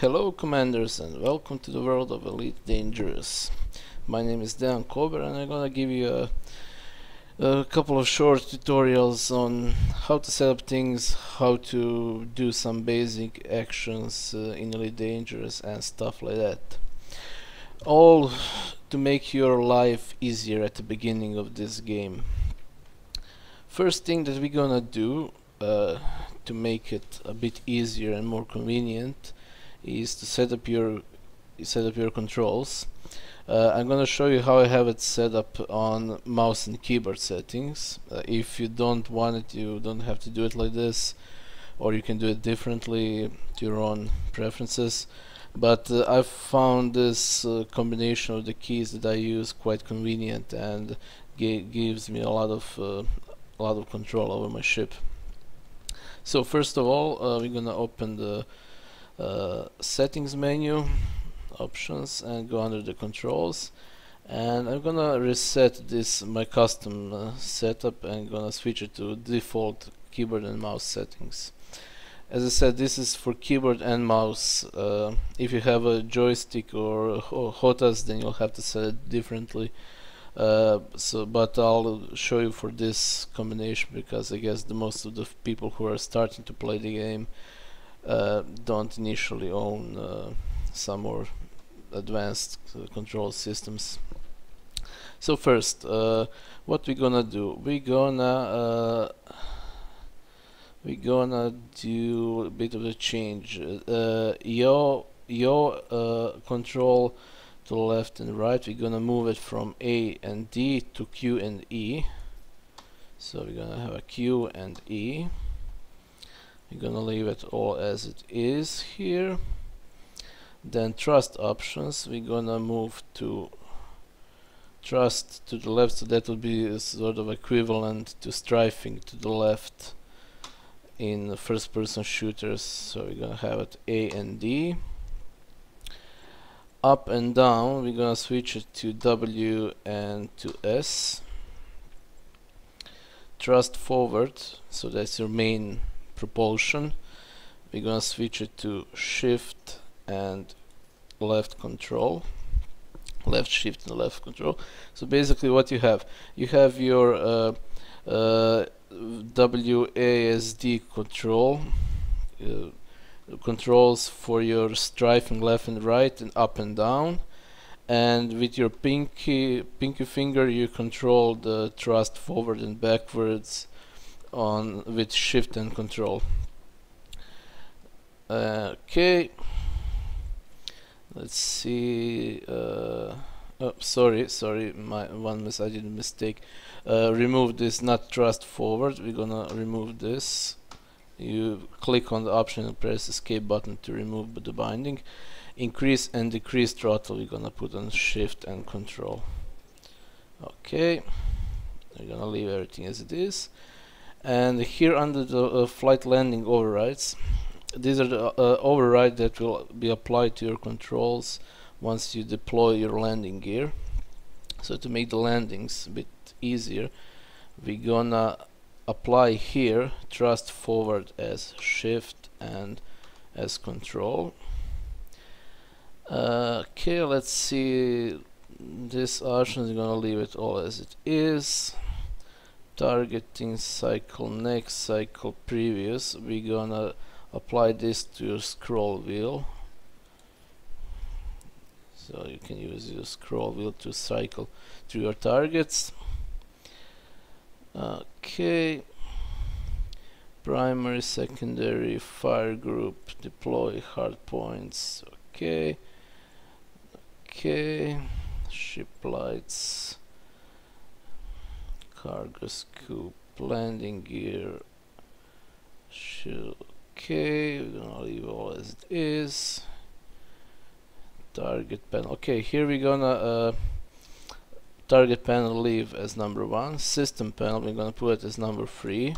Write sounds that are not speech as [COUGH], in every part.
Hello commanders and welcome to the world of Elite Dangerous. My name is Dejan Kober and I'm gonna give you a, a couple of short tutorials on how to set up things, how to do some basic actions uh, in Elite Dangerous and stuff like that. All to make your life easier at the beginning of this game. First thing that we're gonna do uh, to make it a bit easier and more convenient is to set up your set up your controls. Uh, I'm gonna show you how I have it set up on mouse and keyboard settings. Uh, if you don't want it, you don't have to do it like this, or you can do it differently to your own preferences. But uh, I've found this uh, combination of the keys that I use quite convenient and gives me a lot of uh, a lot of control over my ship. So first of all, uh, we're gonna open the uh, settings menu options and go under the controls. And I'm gonna reset this my custom uh, setup and gonna switch it to default keyboard and mouse settings. As I said this is for keyboard and mouse. Uh, if you have a joystick or, HOTAS then you'll have to set it differently. Uh, so but I'll show you for this combination because I guess the most of the people who are starting to play the game don't initially own uh, some more advanced uh, control systems. So first, what we're gonna do? We're gonna we're gonna do a bit of a change. Uh, your your uh, control to left and right, we're gonna move it from A and D to Q and E. So we're gonna have a Q and E we're gonna leave it all as it is here. Then trust options. We're gonna move to trust to the left. So that would be sort of equivalent to strafing to the left in first person shooters. So we're gonna have it A and D. Up and down we're gonna switch it to W and to S. Trust forward. So that's your main propulsion. We're gonna switch it to shift and left control. Left shift and left control. So basically what you have you have your uh, uh, WASD control uh, controls for your strafing left and right and up and down. And with your pinky pinky finger you control the thrust forward and backwards on with shift and control. Okay. Let's see uh, oh sorry sorry my one miss I did a mistake. Uh, remove this not thrust forward. We're gonna remove this. You click on the option and press escape button to remove the binding. Increase and decrease throttle we're gonna put on shift and control. Okay. We're gonna leave everything as it is and here under the uh, flight landing overrides these are the uh, override that will be applied to your controls once you deploy your landing gear. So to make the landings a bit easier we're gonna apply here thrust forward as shift and as control. Uh, okay let's see. This option is gonna leave it all as it is targeting cycle next cycle previous we're gonna apply this to your scroll wheel. So you can use your scroll wheel to cycle through your targets. Okay. Primary secondary fire group deploy hard points. Okay. Okay. Ship lights cargo scoop landing gear okay we're gonna leave all as it is. Target panel okay here we're gonna uh, target panel leave as number one. System panel we're gonna put it as number three.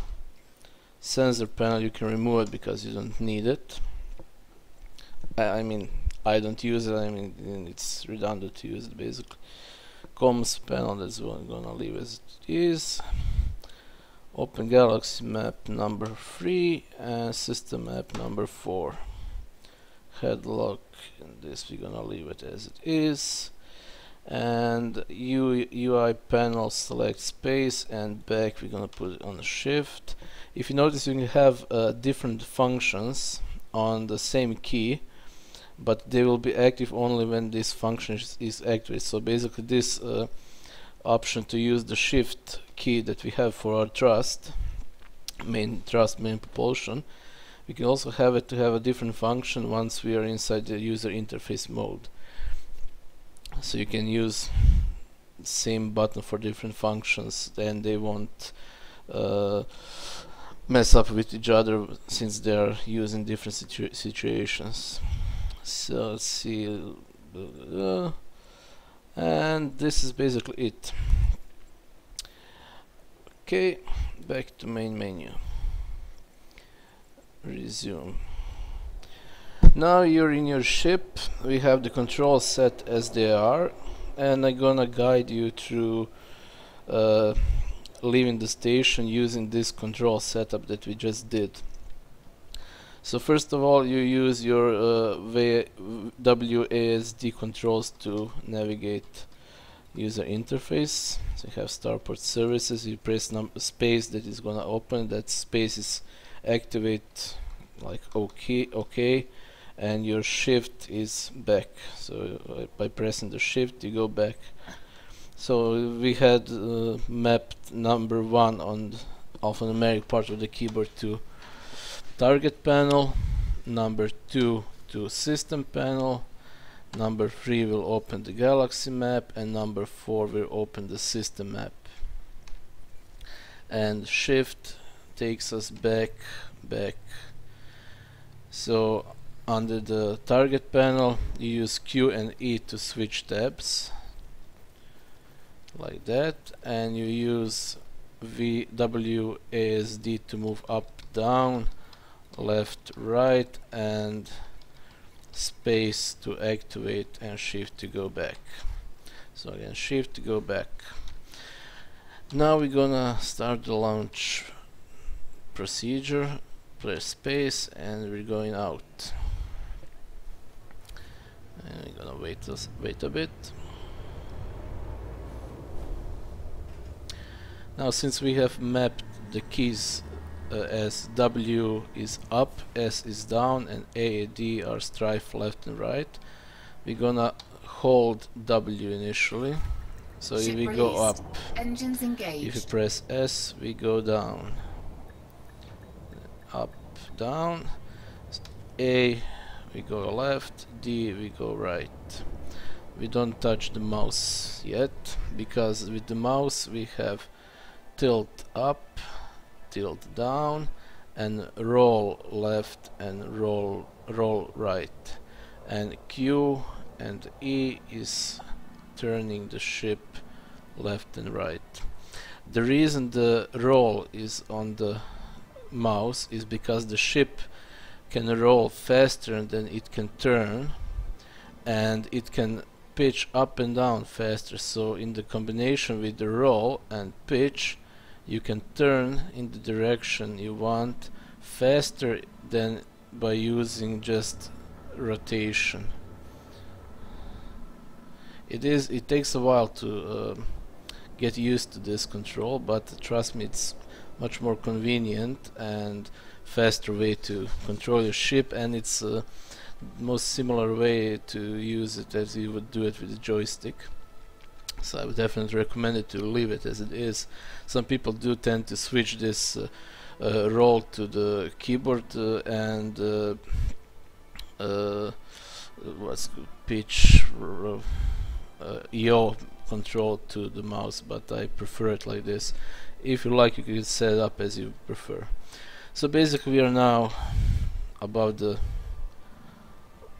Sensor panel you can remove it because you don't need it. I, I mean I don't use it I mean it's redundant to use it basically comms panel that's what I'm gonna leave as it is. Open galaxy map number 3 and system map number 4 headlock and this we're gonna leave it as it is. And U UI panel select space and back we're gonna put it on shift. If you notice you can have uh, different functions on the same key but they will be active only when this function is, is activated. So basically this uh, option to use the shift key that we have for our thrust main thrust main propulsion we can also have it to have a different function once we are inside the user interface mode. So you can use same button for different functions then they won't uh, mess up with each other since they are using different situ situations so let's see. Uh, and this is basically it. Okay back to main menu. Resume. Now you're in your ship. We have the controls set as they are and I'm gonna guide you through uh, leaving the station using this control setup that we just did so first of all you use your uh, WASD controls to navigate user interface. So you have starport services. You press space that is gonna open. That space is activate like okay okay and your shift is back. So uh, by pressing the shift you go back. So we had uh, mapped number one on alphanumeric part of the keyboard to target panel number two to system panel number three will open the galaxy map and number four will open the system map. And shift takes us back back. So under the target panel you use Q and E to switch tabs like that. And you use VWASD to move up down left right and space to activate and shift to go back. So again shift to go back. Now we're gonna start the launch procedure press space and we're going out. And we're gonna wait a, wait a bit. Now since we have mapped the keys uh, as W is up, S is down and A and D are strife left and right. We're gonna hold W initially. So Ship if we released. go up engines engaged if you press S we go down. Up down. A we go left. D we go right. We don't touch the mouse yet because with the mouse we have tilt up tilt down and roll left and roll roll right. And Q and E is turning the ship left and right. The reason the roll is on the mouse is because the ship can roll faster than it can turn and it can pitch up and down faster. So in the combination with the roll and pitch you can turn in the direction you want faster than by using just rotation. It is it takes a while to uh, get used to this control but trust me it's much more convenient and faster way to control your ship and it's a most similar way to use it as you would do it with a joystick so I would definitely recommend it to leave it as it is. Some people do tend to switch this uh, uh, roll to the keyboard uh, and uh, uh, what's pitch uh, yaw control to the mouse but I prefer it like this. If you like you can set it up as you prefer. So basically we are now above the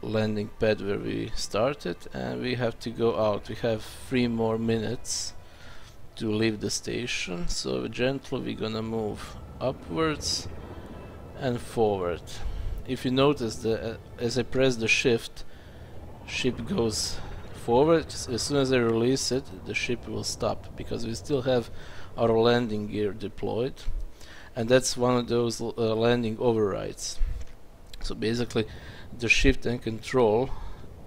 landing pad where we started and we have to go out. We have three more minutes to leave the station so gently we're gonna move upwards and forward. If you notice that uh, as I press the shift ship goes forward. As soon as I release it the ship will stop because we still have our landing gear deployed. And that's one of those uh, landing overrides. So basically the shift and control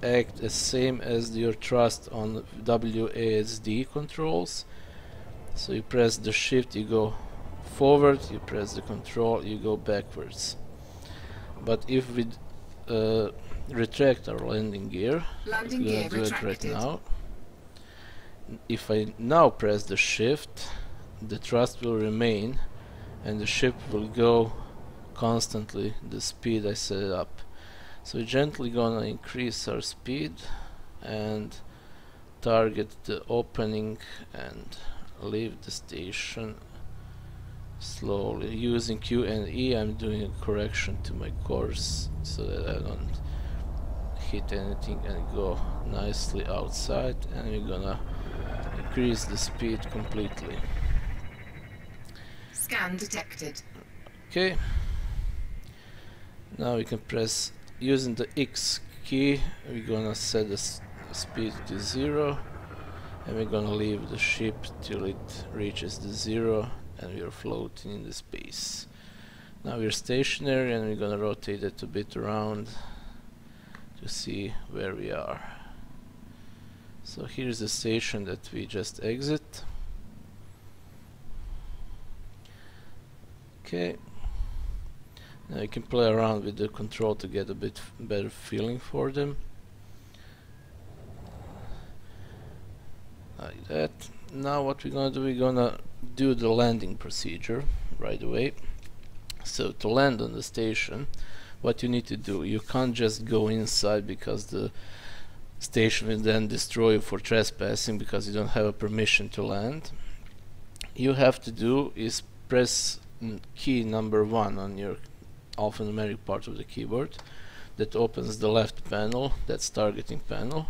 act as same as your thrust on WASD controls. So you press the shift you go forward you press the control you go backwards. But if we uh, retract our landing gear Landing gear do it right retracted. now. If I now press the shift the thrust will remain and the ship will go constantly the speed I set it up so we're gently gonna increase our speed and target the opening and leave the station slowly. Using Q and E I'm doing a correction to my course so that I don't hit anything and go nicely outside and we're gonna increase the speed completely. Scan detected. okay. Now we can press using the X key we're gonna set the speed to zero and we're gonna leave the ship till it reaches the zero and we're floating in the space. Now we're stationary and we're gonna rotate it a bit around to see where we are. So here's the station that we just exit. Okay now you can play around with the control to get a bit better feeling for them. Like that. Now what we're gonna do, we're gonna do the landing procedure right away. So to land on the station, what you need to do, you can't just go inside because the station will then destroy you for trespassing because you don't have a permission to land. You have to do is press key number one on your alphanumeric part of the keyboard that opens the left panel that's targeting panel.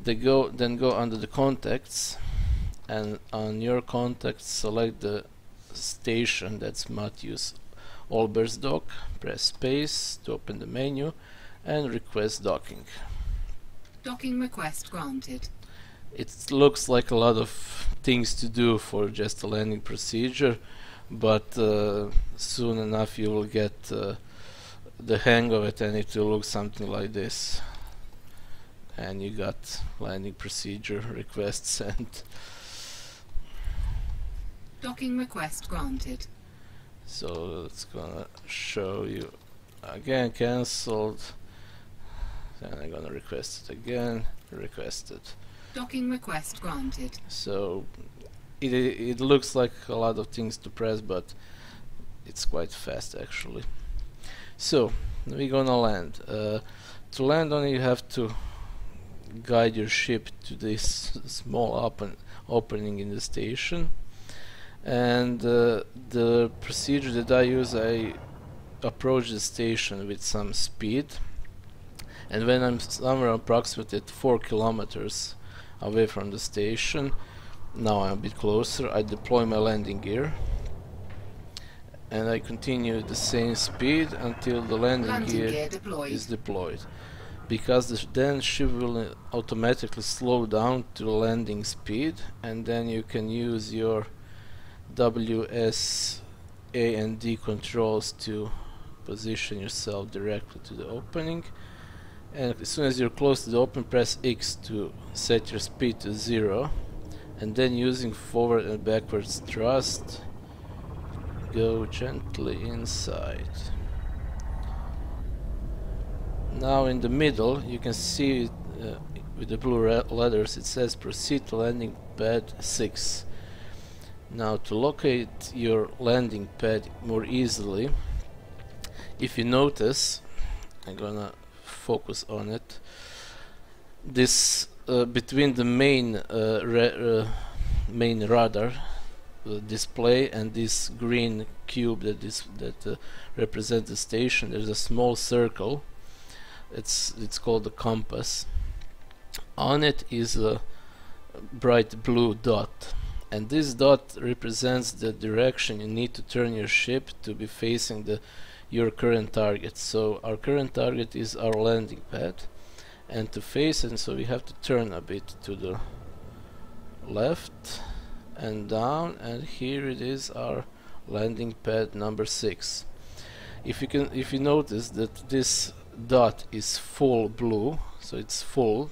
They go then go under the contacts and on your contacts select the station that's Matthews Olbers dock press space to open the menu and request docking. Docking request granted. it looks like a lot of things to do for just a landing procedure but uh, soon enough you will get uh, the hang of it and it will look something like this and you got landing procedure request sent [LAUGHS] Docking request granted. so it's gonna show you again cancelled then I'm gonna request it again requested Docking request granted. so it it looks like a lot of things to press but it's quite fast actually. So we're gonna land. Uh, to land on it you have to guide your ship to this [LAUGHS] small open opening in the station. And uh, the procedure that I use I approach the station with some speed. And when I'm somewhere approximately at 4 kilometers away from the station now I'm a bit closer. I deploy my landing gear and I continue the same speed until the landing, Landing gear, gear deployed. is deployed. Because the then ship will uh, automatically slow down to landing speed and then you can use your WS A and D controls to position yourself directly to the opening. And as soon as you're close to the open press X to set your speed to zero and then using forward and backwards thrust go gently inside. Now in the middle you can see uh, with the blue letters it says proceed to landing pad 6 now to locate your landing pad more easily if you notice I'm gonna focus on it this between the main uh, uh, main radar uh, display and this green cube that is that uh, represents the station there's a small circle. It's it's called the compass. On it is a bright blue dot. And this dot represents the direction you need to turn your ship to be facing the your current target. So our current target is our landing pad and to face and so we have to turn a bit to the left and down and here it is our landing pad number six. If you can if you notice that this dot is full blue so it's full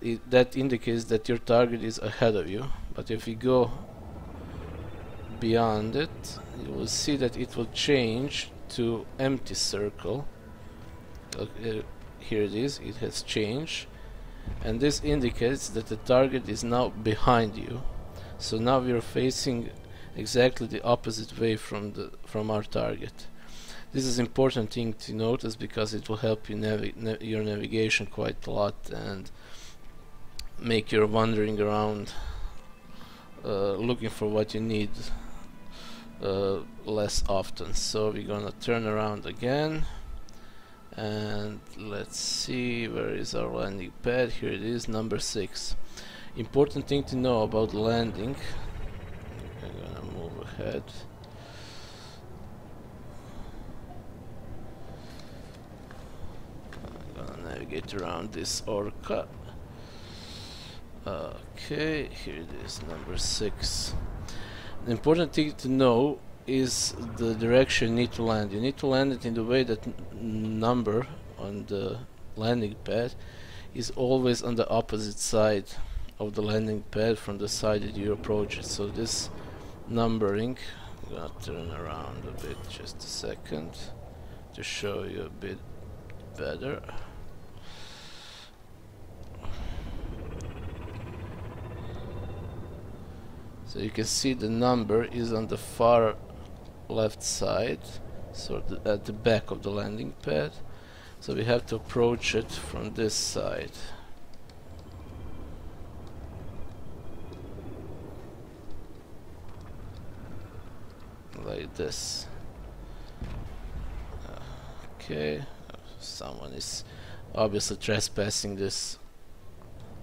it, that indicates that your target is ahead of you. But if you go beyond it you will see that it will change to empty circle. Uh, here it is it has changed. And this indicates that the target is now behind you. So now we are facing exactly the opposite way from the from our target. This is important thing to notice because it will help you navi na your navigation quite a lot and make your wandering around uh, looking for what you need uh, less often. So we're gonna turn around again and let's see where is our landing pad? Here it is number six. Important thing to know about landing. I'm gonna move ahead. I'm gonna navigate around this orca. Okay here it is number six. The important thing to know is the direction you need to land. You need to land it in the way that number on the landing pad is always on the opposite side of the landing pad from the side that you approach it. So this numbering, I'm gonna turn around a bit just a second to show you a bit better. So you can see the number is on the far left side, so at the back of the landing pad. So we have to approach it from this side. Like this. Okay, someone is obviously trespassing this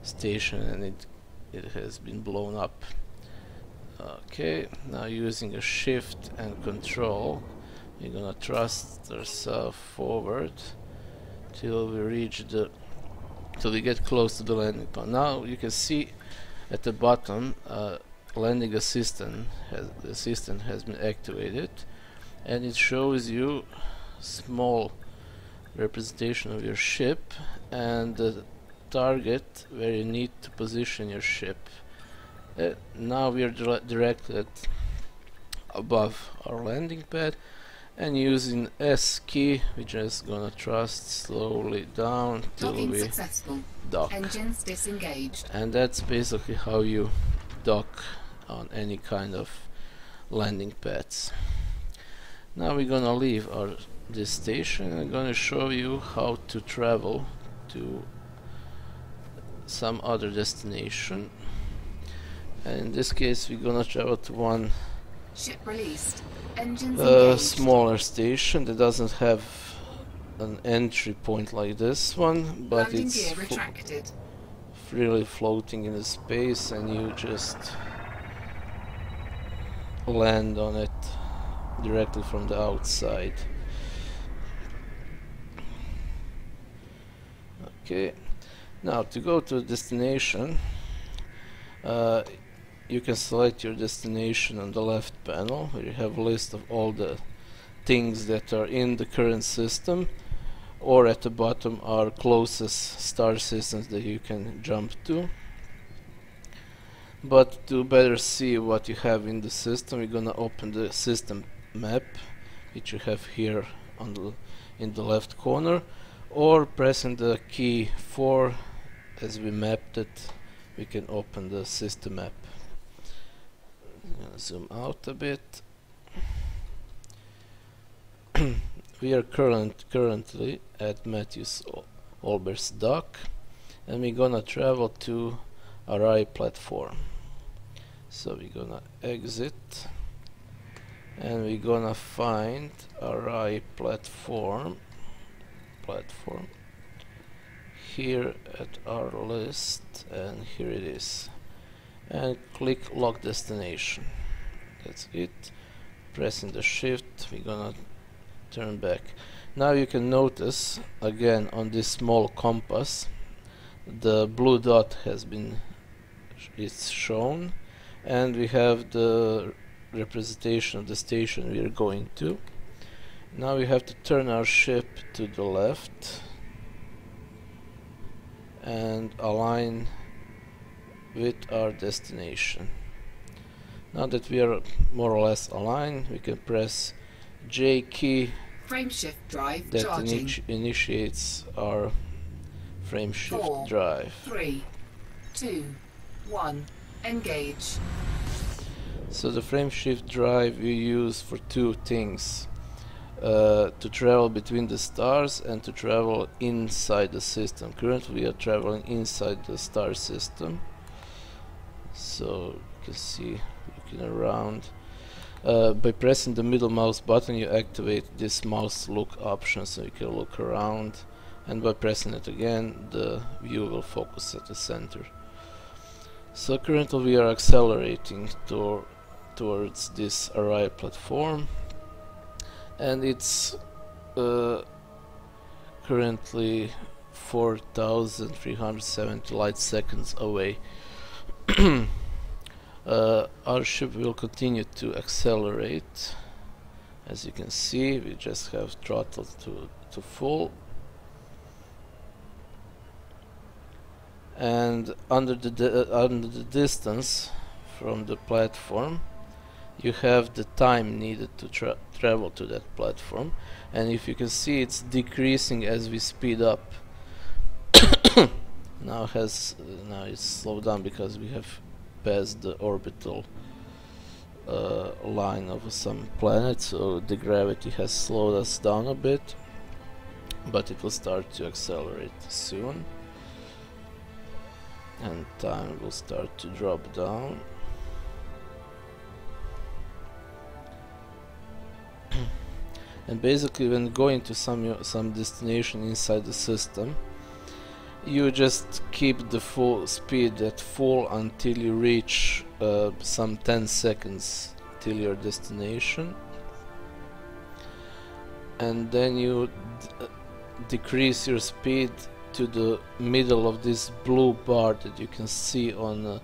station and it it has been blown up. Okay, now using a shift and control, we're gonna thrust ourselves forward till we reach the till we get close to the landing pad. Now you can see at the bottom uh, landing assistant has the assistant has been activated and it shows you small representation of your ship and the target where you need to position your ship. Uh, now we are dire directed above our landing pad and using S key we're just gonna thrust slowly down till Docking we successful. dock Engines disengaged. and that's basically how you dock on any kind of landing pads now we're gonna leave our this station I'm gonna show you how to travel to some other destination and in this case we're gonna travel to one Ship released. Engines uh, smaller station that doesn't have an entry point like this one but Landing it's freely floating in the space and you just land on it directly from the outside. Okay, now to go to a destination, uh, you can select your destination on the left panel where you have a list of all the things that are in the current system or at the bottom are closest star systems that you can jump to. But to better see what you have in the system we're gonna open the system map which you have here on the in the left corner or pressing the key 4 as we mapped it we can open the system map [COUGHS] zoom out a bit. [COUGHS] We are current currently at Matthews Olbers dock and we're gonna travel to Arai platform. So we're gonna exit and we're gonna find Arai platform platform here at our list and here it is and click lock destination. That's it. Pressing the shift. We're gonna turn back. Now you can notice again on this small compass the blue dot has been sh- it's shown and we have the representation of the station we are going to. Now we have to turn our ship to the left and align with our destination. Now that we are more or less aligned, we can press J key Frameshift drive that initi initiates our frame shift Four. drive. Three, two, one. Engage. So the frame shift drive we use for two things. Uh, to travel between the stars and to travel inside the system. Currently we are traveling inside the star system. So you can see looking around. Uh, by pressing the middle mouse button you activate this mouse look option so you can look around and by pressing it again the view will focus at the center. So currently we are accelerating to towards this array platform and it's uh, currently 4370 light seconds away. [CLEARS THROAT] uh, our ship will continue to accelerate. As you can see we just have throttled to, to full. And under the uh, under the distance from the platform you have the time needed to tra travel to that platform. And if you can see it's decreasing as we speed up now has uh, now it's slowed down because we have passed the orbital uh, line of some planet so the gravity has slowed us down a bit but it will start to accelerate soon. And time will start to drop down. [COUGHS] And basically when going to some some destination inside the system you just keep the full speed at full until you reach uh, some 10 seconds till your destination. And then you uh, decrease your speed to the middle of this blue bar that you can see on uh,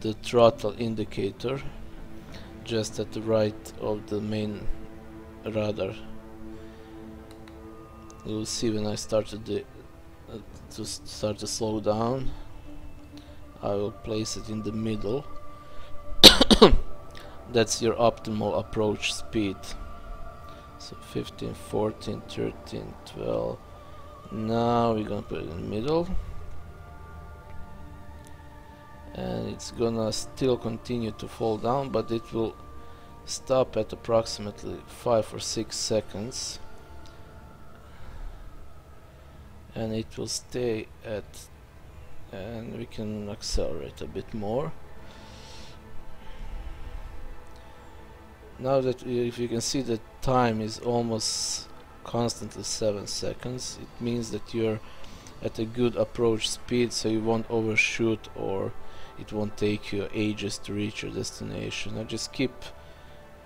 the throttle indicator just at the right of the main radar. You'll see when I started the to start to slow down I will place it in the middle. [COUGHS] That's your optimal approach speed. So 15 14 13 12 now we're gonna put it in the middle. And it's gonna still continue to fall down but it will stop at approximately 5 or 6 seconds and it will stay at and we can accelerate a bit more. Now that we, if you can see the time is almost constantly 7 seconds it means that you're at a good approach speed so you won't overshoot or it won't take you ages to reach your destination. Now just keep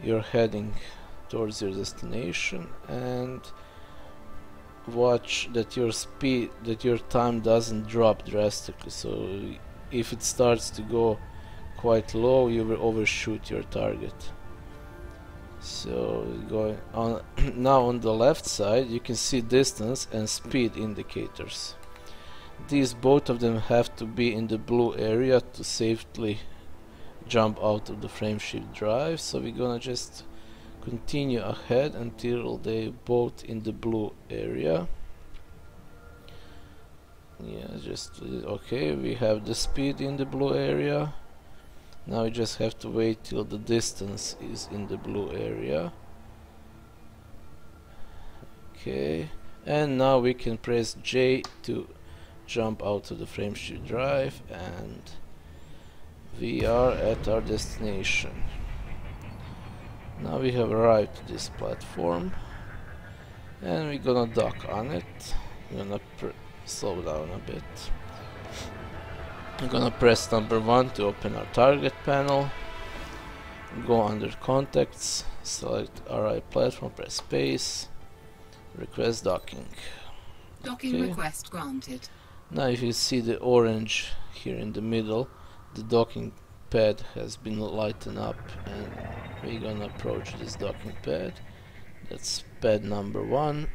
your heading towards your destination and watch that your speed that your time doesn't drop drastically. So if it starts to go quite low you will overshoot your target. So going on [CLEARS THROAT] now on the left side you can see distance and speed indicators. These both of them have to be in the blue area to safely jump out of the frameshift drive. So we're gonna just continue ahead until they both in the blue area. Yeah just okay we have the speed in the blue area. Now we just have to wait till the distance is in the blue area. Okay and now we can press J to jump out of the frameshift drive and we are at our destination now we have arrived to this platform and we're gonna dock on it we're gonna pr- slow down a bit I'm gonna press number one to open our target panel go under contacts select RI platform press space request docking Docking Okay. request granted. now if you see the orange here in the middle the docking pad has been lightened up and we're gonna approach this docking pad let's pad number one.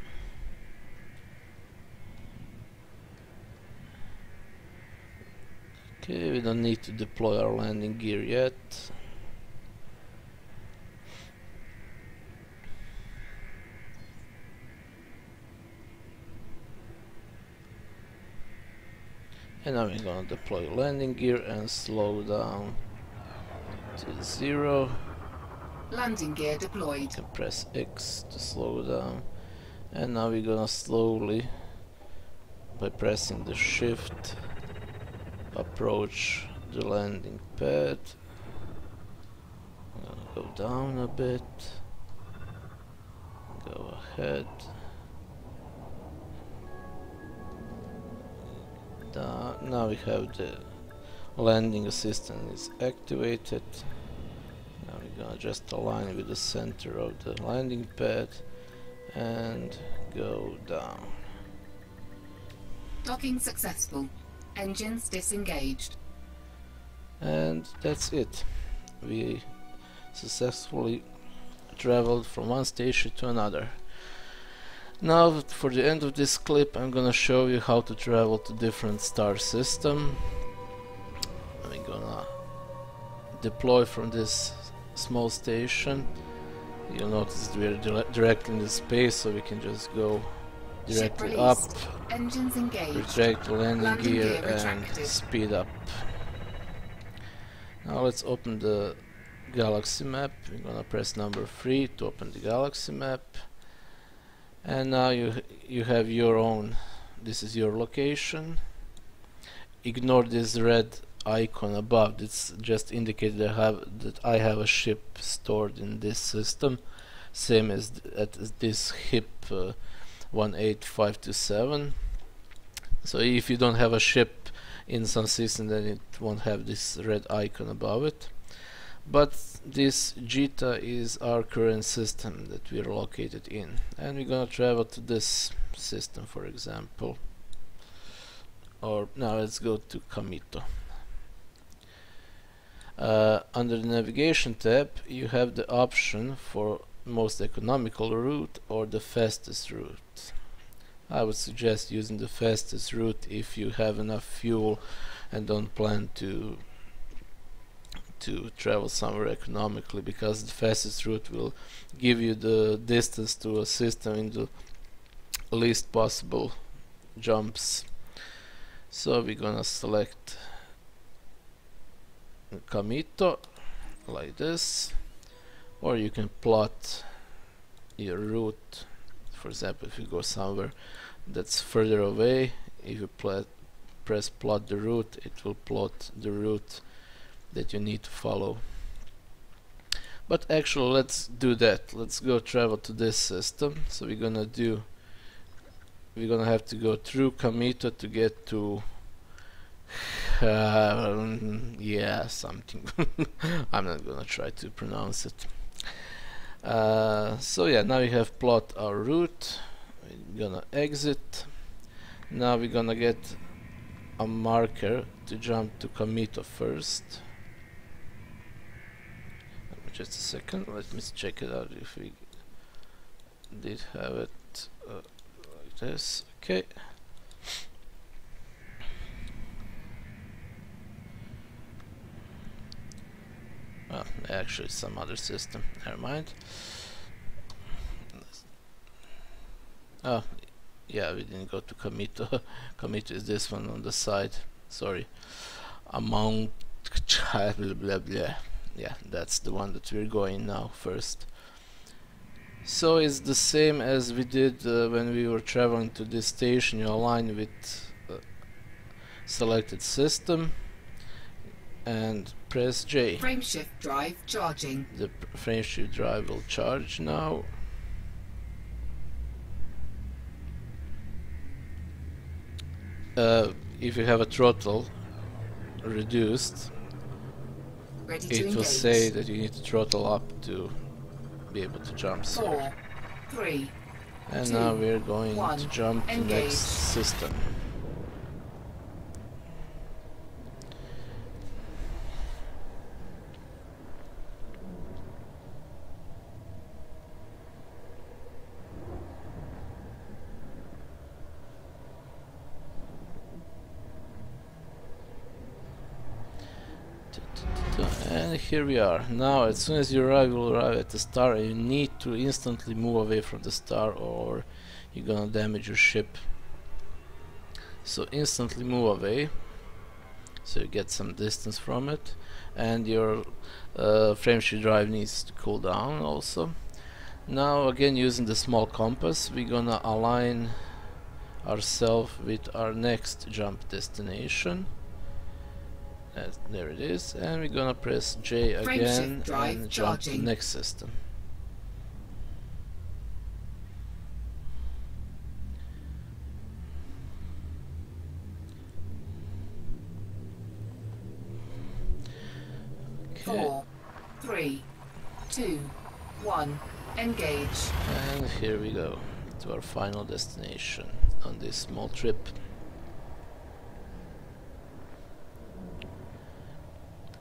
Okay, we don't need to deploy our landing gear yet. And now we're gonna deploy landing gear and slow down to zero. Landing gear deployed. can press X to slow down. And now we're gonna slowly by pressing the shift approach the landing pad. I'm gonna go down a bit. Go ahead. Now we have the landing assistant is activated gonna just align with the center of the landing pad and go down. Docking successful. Engines disengaged. And that's it. We successfully traveled from one station to another. Now for the end of this clip I'm gonna show you how to travel to different star system. I'm gonna deploy from this small station. You'll notice we're dire directly in the space so we can just go directly up. Engines engaged. retract the landing, Landing gear gear and speed up. Now let's open the galaxy map. We're gonna press number 3 to open the galaxy map. And now you you have your own this is your location. Ignore this red icon above. It's just indicated that I have that I have a ship stored in this system, same as th- at this HIP uh, 18527. So if you don't have a ship in some system, then it won't have this red icon above it. But this Jita is our current system that we're located in, and we're gonna travel to this system, for example. Or now let's go to Kamito. Uh, under the navigation tab, you have the option for most economical route or the fastest route. I would suggest using the fastest route if you have enough fuel and don't plan to to travel somewhere economically because the fastest route will give you the distance to a system in the least possible jumps. So we're gonna select Kamito like this. Or you can plot your route. For example if you go somewhere that's further away if you pla- press plot the route it will plot the route that you need to follow. But actually let's do that. Let's go travel to this system. So we're gonna do we're gonna have to go through Kamito to get to um, [LAUGHS] yeah something. [LAUGHS] I'm not gonna try to pronounce it. Uh, so yeah now we have plot our route. We're gonna exit. Now we're gonna get a marker to jump to Kamito first. Just a second let me check it out if we did have it uh, like this. Okay Oh, actually some other system. Never mind. Oh, yeah, we didn't go to Kamito. [LAUGHS] Kamito is this one on the side. Sorry. Among blah blah blah. Yeah, that's the one that we're going now first. So it's the same as we did uh, when we were traveling to this station. You align with uh, selected system and press J. Frameshift drive charging. The frameshift drive will charge now. Uh, if you have a throttle reduced, Ready to it engage. will say that you need to throttle up to be able to jump. So, Four, three, and two, now we're going one, to jump to engage. next system. And here we are. Now, as soon as you arrive, you will arrive at the star and you need to instantly move away from the star or you're gonna damage your ship. So instantly move away so you get some distance from it and your uh, frameshift drive needs to cool down also. Now again using the small compass we're gonna align ourselves with our next jump destination there it is and we're gonna press J again and jump to next system Four, three, two, one, engage. And here we go to our final destination on this small trip.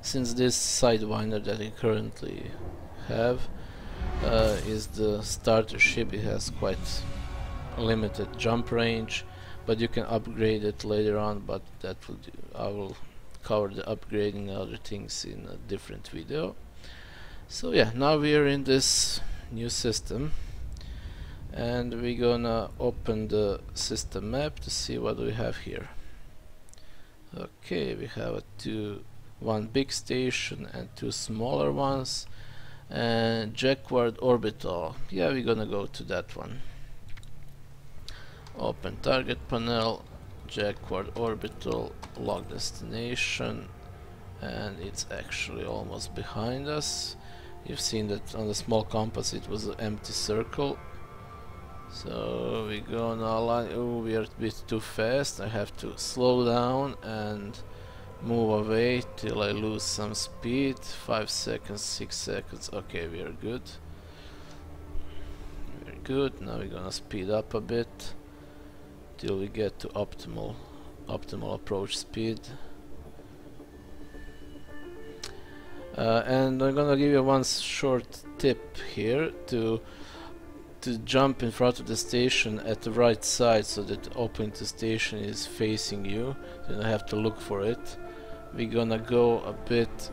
Since this Sidewinder that we currently have uh, is the starter ship, it has quite limited jump range, but you can upgrade it later on, but that will do. I will cover the upgrading and other things in a different video. So yeah, now we are in this new system and we're gonna open the system map to see what we have here. Okay, we have a two one big station and two smaller ones and Jacquard orbital. Yeah we're gonna go to that one. Open target panel Jacquard orbital log destination and it's actually almost behind us. You've seen that on the small compass it was an empty circle. So we're gonna align oh we are a bit too fast. I have to slow down and move away till I lose some speed. 5 seconds 6 seconds. Okay we are good. Very good. Now we're gonna speed up a bit till we get to optimal optimal approach speed. Uh, and I'm gonna give you one short tip here to to jump in front of the station at the right side so that opening the station is facing you. You don't have to look for it we're gonna go a bit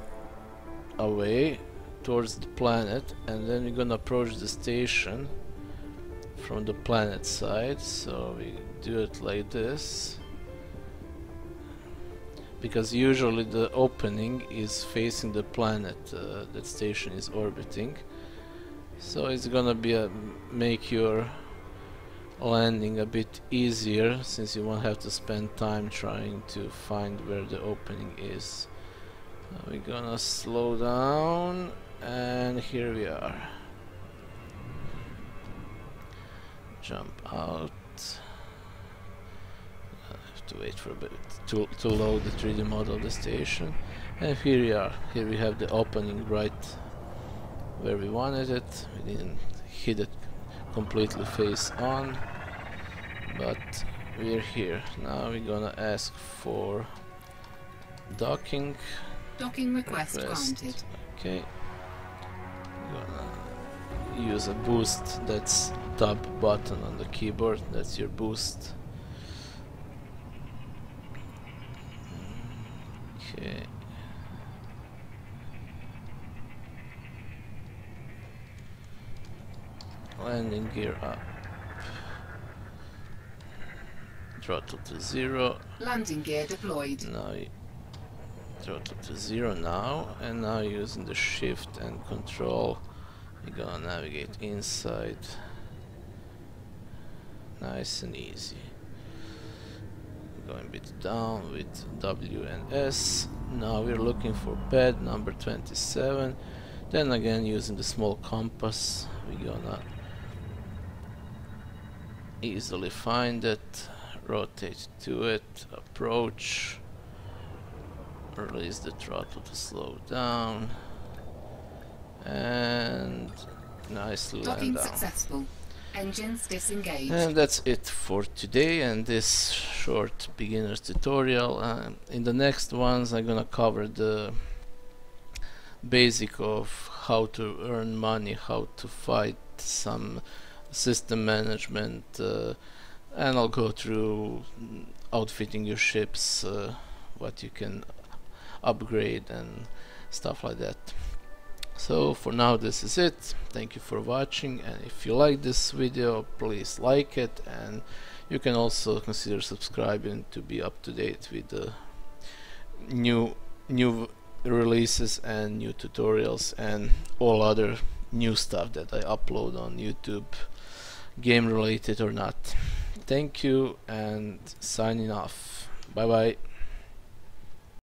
away towards the planet and then we're gonna approach the station from the planet side so we do it like this. Because usually the opening is facing the planet uh, that station is orbiting. So it's gonna be a make your landing a bit easier since you won't have to spend time trying to find where the opening is. Uh, we're gonna slow down and here we are. Jump out. I have to wait for a bit to, to load the 3D model of the station. And here we are. Here we have the opening right where we wanted it. We didn't hit it completely face on but we're here. Now we're gonna ask for docking docking request, request. granted. Okay. Gonna use a boost. That's tab button on the keyboard. That's your boost. Okay landing gear up throttle to zero. Landing gear deployed. Now throttle to zero now, and now using the shift and control, we're gonna navigate inside. Nice and easy. Going a bit down with W and S. Now we're looking for pad number 27. Then again using the small compass, we're gonna easily find it rotate to it, approach, release the throttle to slow down, and nicely Docking land down. successful. Engines disengaged. And that's it for today and this short beginner's tutorial. Uh, in the next ones I'm gonna cover the basic of how to earn money, how to fight some system management, uh, and I'll go through outfitting your ships uh, what you can upgrade and stuff like that. So for now this is it. Thank you for watching and if you like this video please like it and you can also consider subscribing to be up to date with the new new releases and new tutorials and all other new stuff that I upload on YouTube game related or not. Thank you and signing off. Bye bye